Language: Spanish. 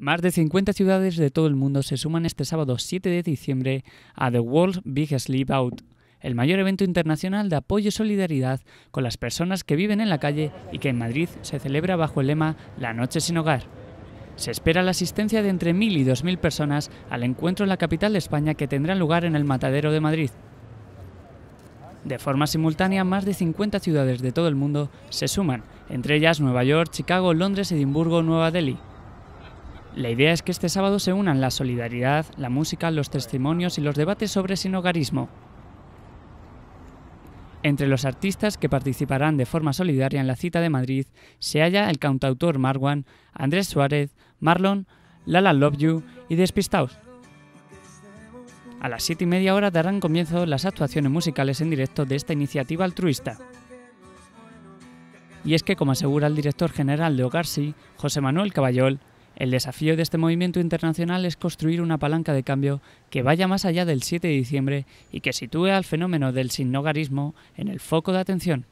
Más de 50 ciudades de todo el mundo se suman este sábado 7 de diciembre a The World's Biggest Sleep Out, el mayor evento internacional de apoyo y solidaridad con las personas que viven en la calle y que en Madrid se celebra bajo el lema La Noche sin Hogar. Se espera la asistencia de entre 1.000 y 2.000 personas al encuentro en la capital de España que tendrá lugar en el Matadero de Madrid. De forma simultánea, más de 50 ciudades de todo el mundo se suman, entre ellas Nueva York, Chicago, Londres, Edimburgo, Nueva Delhi. La idea es que este sábado se unan la solidaridad, la música, los testimonios y los debates sobre sinogarismo. Entre los artistas que participarán de forma solidaria en la cita de Madrid se halla el cantautor Marwan, Andrés Suárez, Marlon, Lala Love You y Despistaos. A las siete y media hora darán comienzo las actuaciones musicales en directo de esta iniciativa altruista. Y es que, como asegura el director general de Ogarsi, José Manuel Caballol, el desafío de este movimiento internacional es construir una palanca de cambio que vaya más allá del 7 de diciembre y que sitúe al fenómeno del sinnogarismo en el foco de atención.